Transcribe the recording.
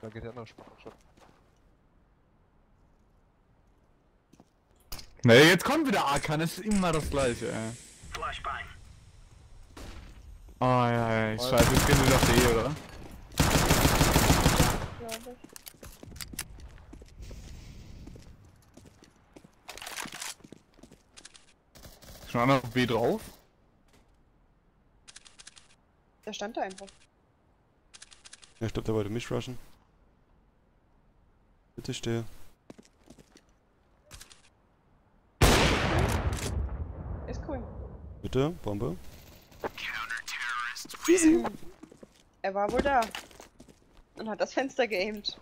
Da geht der andere Spaß schon. Nee, jetzt kommt wieder Arkan, es ist immer das gleiche, ey. Oh ja, ja, ich scheiße, jetzt gehen wir auf D, oder? glaube ich. Schon einer auf B drauf? Der stand da einfach. Ja, ich glaube, der wollte mich rushen. Bitte steh. Ist cool. Bitte, Bombe. Er war wohl da. Und hat das Fenster geaimt.